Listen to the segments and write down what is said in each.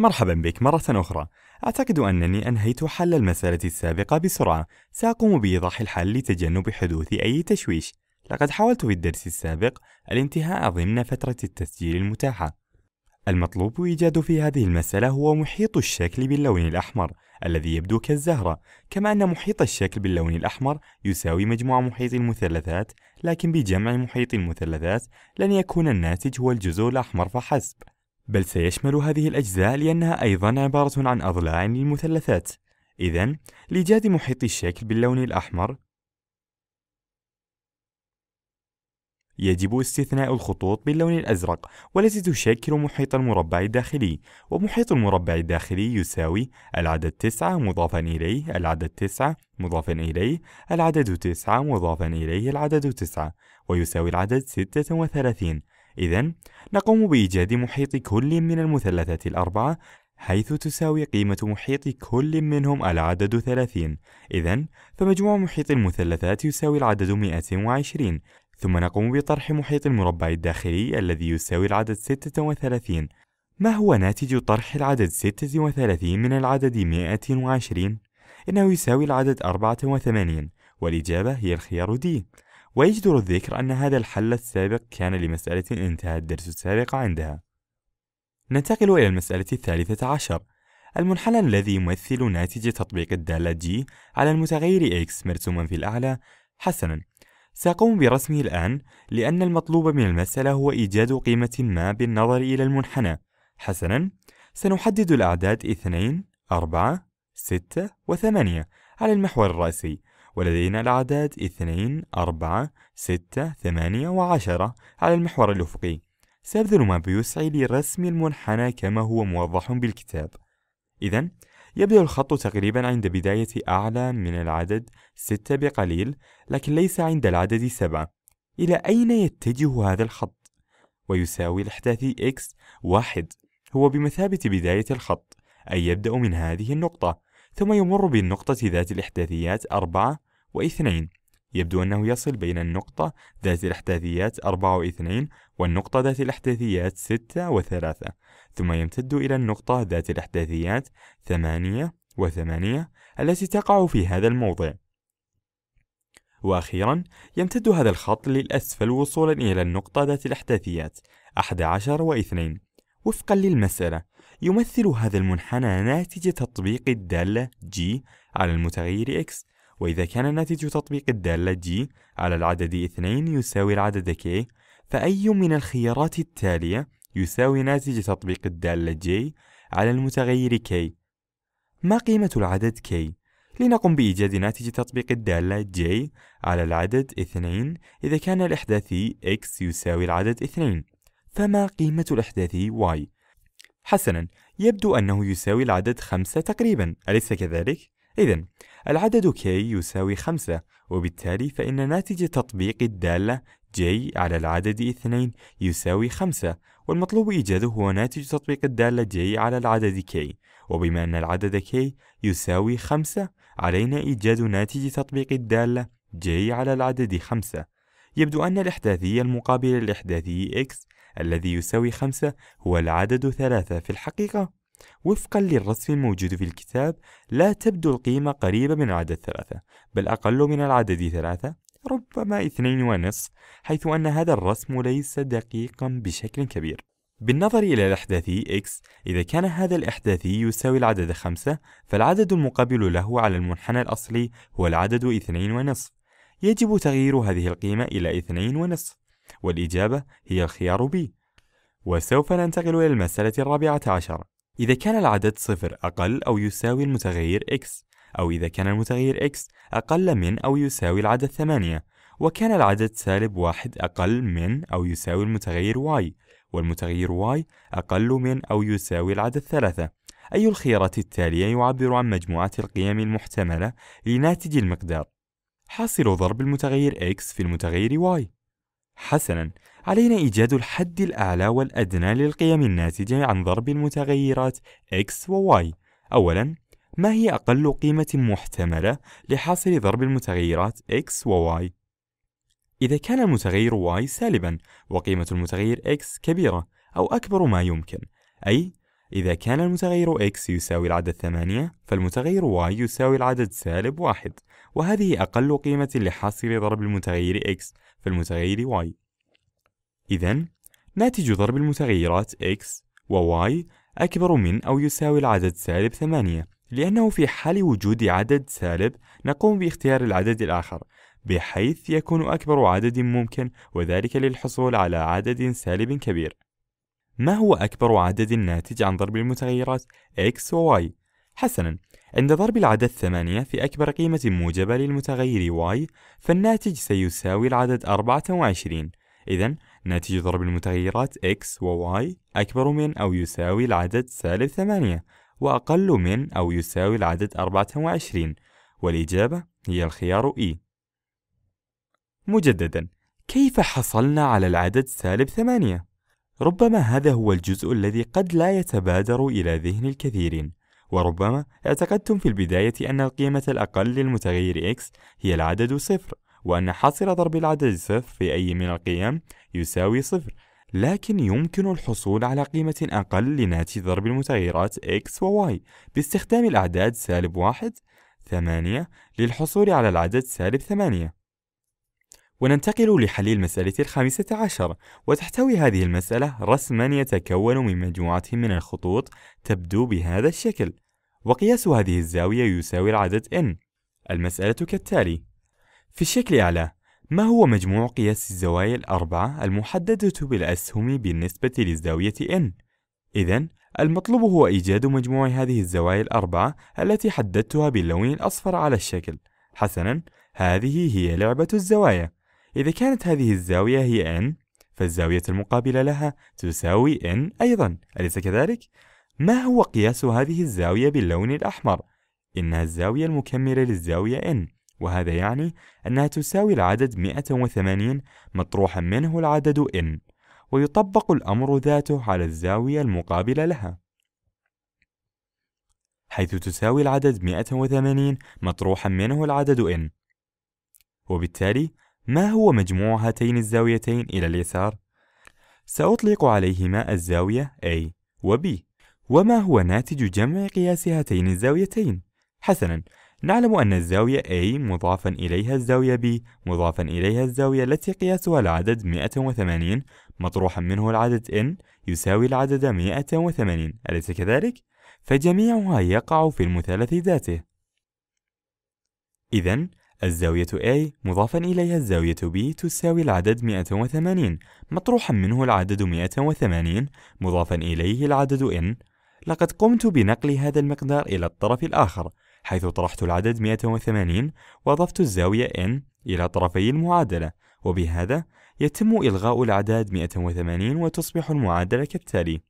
مرحبا بك مرة أخرى. أعتقد أنني أنهيت حل المسألة السابقة بسرعة. سأقوم بإيضاح الحل لتجنب حدوث أي تشويش. لقد حاولت في الدرس السابق الانتهاء ضمن فترة التسجيل المتاحة. المطلوب إيجاد في هذه المسألة هو محيط الشكل باللون الأحمر الذي يبدو كالزهرة. كما أن محيط الشكل باللون الأحمر يساوي مجموع محيط المثلثات لكن بجمع محيط المثلثات لن يكون الناتج هو الجزء الأحمر فحسب. بل سيشمل هذه الأجزاء لأنها أيضا عبارة عن أضلاع للمثلثات. إذا لإيجاد محيط الشكل باللون الأحمر يجب استثناء الخطوط باللون الأزرق والتي تشكل محيط المربع الداخلي. ومحيط المربع الداخلي يساوي العدد تسعة مضافا إليه العدد تسعة مضافا إليه العدد تسعة مضافا إليه العدد تسعة ويساوي العدد ستة وثلاثين. إذا نقوم بإيجاد محيط كل من المثلثات الأربعة حيث تساوي قيمة محيط كل منهم العدد 30 إذا فمجموع محيط المثلثات يساوي العدد 120 ثم نقوم بطرح محيط المربع الداخلي الذي يساوي العدد 36 ما هو ناتج طرح العدد 36 من العدد 120؟ إنه يساوي العدد 84 والإجابة هي الخيار دي ويجدر الذكر أن هذا الحل السابق كان لمسألة انتهى الدرس السابق عندها. ننتقل إلى المسألة الثالثة عشر. المنحنى الذي يمثل ناتج تطبيق الدالة G على المتغير X مرسوما في الأعلى. حسنا. سأقوم برسمه الآن لأن المطلوب من المسألة هو إيجاد قيمة ما بالنظر إلى المنحنى. حسنا. سنحدد الأعداد 2 4 6 و8 على المحور الرأسي. ولدينا الأعداد 2 4 6 8 و10 على المحور الأفقي. سأبذل ما بيسعي لرسم المنحنى كما هو موضح بالكتاب. إذا يبدأ الخط تقريبا عند بداية أعلى من العدد ستة بقليل لكن ليس عند العدد سبعة. إلى أين يتجه هذا الخط؟ ويساوي الإحداثي x واحد. هو بمثابة بداية الخط أي يبدأ من هذه النقطة ثم يمر بالنقطة ذات الإحداثيات أربعة واثنين. يبدو أنه يصل بين النقطة ذات الإحداثيات أربعة واثنين والنقطة ذات الإحداثيات ستة وثلاثة ثم يمتد إلى النقطة ذات الإحداثيات ثمانية وثمانية التي تقع في هذا الموضع. وأخيرا يمتد هذا الخط للأسفل وصولا إلى النقطة ذات أحد عشر واثنين. وفقا للمسألة يمثل هذا المنحنى ناتج تطبيق الدالة G على المتغير X وإذا كان ناتج تطبيق الدالة G على العدد 2 يساوي العدد K فأي من الخيارات التالية يساوي ناتج تطبيق الدالة J على المتغير K ما قيمة العدد K؟ لنقم بإيجاد ناتج تطبيق الدالة J على العدد 2 إذا كان الإحداثي X يساوي العدد 2 فما قيمة الإحداثي Y؟ حسنا يبدو أنه يساوي العدد 5 تقريبا أليس كذلك؟ إذا العدد k يساوي خمسة وبالتالي فإن ناتج تطبيق الدالة j على العدد اثنين يساوي خمسة والمطلوب إيجاده هو ناتج تطبيق الدالة j على العدد k. وبما أن العدد k يساوي خمسة علينا إيجاد ناتج تطبيق الدالة j على العدد خمسة. يبدو أن الإحداثي المقابل للإحداثي x الذي يساوي خمسة هو العدد ثلاثة في الحقيقة. وفقا للرسم الموجود في الكتاب لا تبدو القيمة قريبة من العدد ثلاثة بل أقل من العدد ثلاثة ربما اثنين ونصف حيث أن هذا الرسم ليس دقيقا بشكل كبير. بالنظر إلى الإحداثي x إذا كان هذا الإحداثي يساوي العدد خمسة فالعدد المقابل له على المنحنى الأصلي هو العدد اثنين ونصف. يجب تغيير هذه القيمة إلى اثنين ونصف والإجابة هي الخيار B وسوف ننتقل إلى المسألة الرابعة عشر. إذا كان العدد صفر أقل أو يساوي المتغير x أو إذا كان المتغير x أقل من أو يساوي العدد ثمانية وكان العدد سالب واحد أقل من أو يساوي المتغير y والمتغير y أقل من أو يساوي العدد ثلاثة. أي الخيارات التالية يعبر عن مجموعة القيم المحتملة لناتج المقدار؟ حاصل ضرب المتغير x في المتغير y. حسنا علينا إيجاد الحد الأعلى والأدنى للقيم الناتجة عن ضرب المتغيرات x و y أولا ما هي أقل قيمة محتملة لحاصل ضرب المتغيرات x و y إذا كان المتغير y سالبا وقيمة المتغير x كبيرة أو أكبر ما يمكن أي إذا كان المتغير x يساوي العدد ثمانية فالمتغير y يساوي العدد سالب واحد وهذه أقل قيمة لحاصل ضرب المتغير x في المتغير y. إذا ناتج ضرب المتغيرات x و y أكبر من أو يساوي العدد سالب ثمانية لأنه في حال وجود عدد سالب نقوم باختيار العدد الآخر بحيث يكون أكبر عدد ممكن وذلك للحصول على عدد سالب كبير. ما هو أكبر عدد ناتج عن ضرب المتغيرات x و y؟ حسنا عند ضرب العدد ثمانية في أكبر قيمة موجبة للمتغير y فالناتج سيساوي العدد 24 إذا ناتج ضرب المتغيرات x و y أكبر من أو يساوي العدد سالب ثمانية وأقل من أو يساوي العدد 24 والإجابة هي الخيار E مجددا كيف حصلنا على العدد سالب ثمانية؟ ربما هذا هو الجزء الذي قد لا يتبادر إلى ذهن الكثيرين. وربما اعتقدتم في البداية أن القيمة الأقل للمتغير x هي العدد صفر وأن حاصل ضرب العدد صفر في أي من القيم يساوي صفر. لكن يمكن الحصول على قيمة أقل لناتج ضرب المتغيرات x و y باستخدام الأعداد سالب واحد ثمانية للحصول على العدد سالب ثمانية. وننتقل لحل المسألة الخامسة عشر. وتحتوي هذه المسألة رسما يتكون من مجموعة من الخطوط تبدو بهذا الشكل. وقياس هذه الزاوية يساوي العدد n. المسألة كالتالي في الشكل أعلى ما هو مجموع قياس الزوايا الأربعة المحددة بالأسهم بالنسبة للزاوية n؟ إذا المطلوب هو إيجاد مجموع هذه الزوايا الأربعة التي حددتها باللون الأصفر على الشكل. حسنا هذه هي لعبة الزوايا. إذا كانت هذه الزاوية هي n فالزاوية المقابلة لها تساوي n أيضا أليس كذلك؟ ما هو قياس هذه الزاوية باللون الأحمر؟ إنها الزاوية المكملة للزاوية n وهذا يعني أنها تساوي العدد 180 مطروحا منه العدد n ويطبق الأمر ذاته على الزاوية المقابلة لها حيث تساوي العدد 180 مطروحا منه العدد n وبالتالي ما هو مجموع هاتين الزاويتين إلى اليسار؟ سأطلق عليهما الزاوية A و B وما هو ناتج جمع قياس هاتين الزاويتين؟ حسنا نعلم أن الزاوية A مضافا إليها الزاوية B مضافا إليها الزاوية التي قياسها العدد 180 مطروحا منه العدد n يساوي العدد 180 أليس كذلك؟ فجميعها يقع في المثلث ذاته إذا الزاوية A مضافا إليها الزاوية B تساوي العدد 180 مطروحا منه العدد 180 مضافا إليه العدد n. لقد قمت بنقل هذا المقدار إلى الطرف الآخر حيث طرحت العدد 180 وأضفت الزاوية n إلى طرفي المعادلة وبهذا يتم إلغاء الأعداد 180 وتصبح المعادلة كالتالي.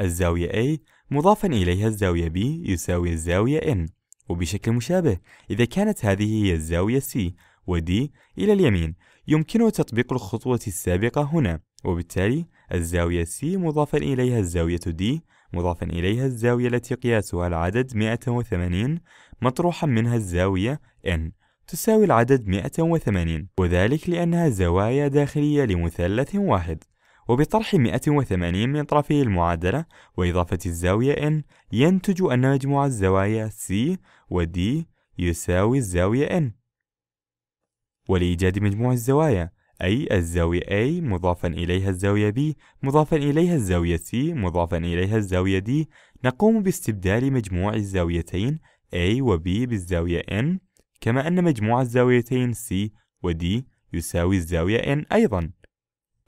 الزاوية A مضافا إليها الزاوية B يساوي الزاوية n. وبشكل مشابه إذا كانت هذه هي الزاوية C و D إلى اليمين يمكن تطبيق الخطوة السابقة هنا وبالتالي الزاوية C مضافا إليها الزاوية D مضافا إليها الزاوية التي قياسها العدد 180 مطروحا منها الزاوية n تساوي العدد 180 وذلك لأنها زوايا داخلية لمثلث واحد. وبطرح 180 من طرفي المعادلة وإضافة الزاوية n ينتج أن مجموع الزوايا c و d يساوي الزاوية n. ولإيجاد مجموع الزوايا أي الزاوية A مضافا إليها الزاوية B مضافا إليها الزاوية C مضافا إليها الزاوية D. نقوم باستبدال مجموع الزاويتين A و B بالزاوية N كما أن مجموع الزاويتين C و D يساوي الزاوية N أيضا.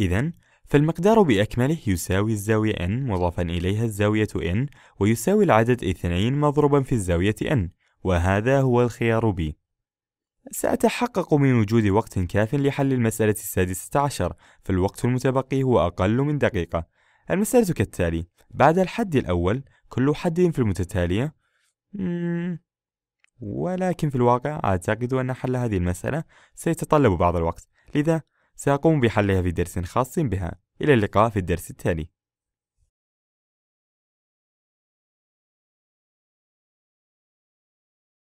إذا فالمقدار بأكمله يساوي الزاوية n مضافا إليها الزاوية n ويساوي العدد 2 مضروبا في الزاوية n وهذا هو الخيار B سأتحقق من وجود وقت كاف لحل المسألة السادسة عشر فالوقت المتبقي هو أقل من دقيقة. المسألة كالتالي بعد الحد الأول كل حد في المتتالية؟ ولكن في الواقع أعتقد أن حل هذه المسألة سيتطلب بعض الوقت. لذا سأقوم بحلها في درس خاص بها. إلى اللقاء في الدرس التالي.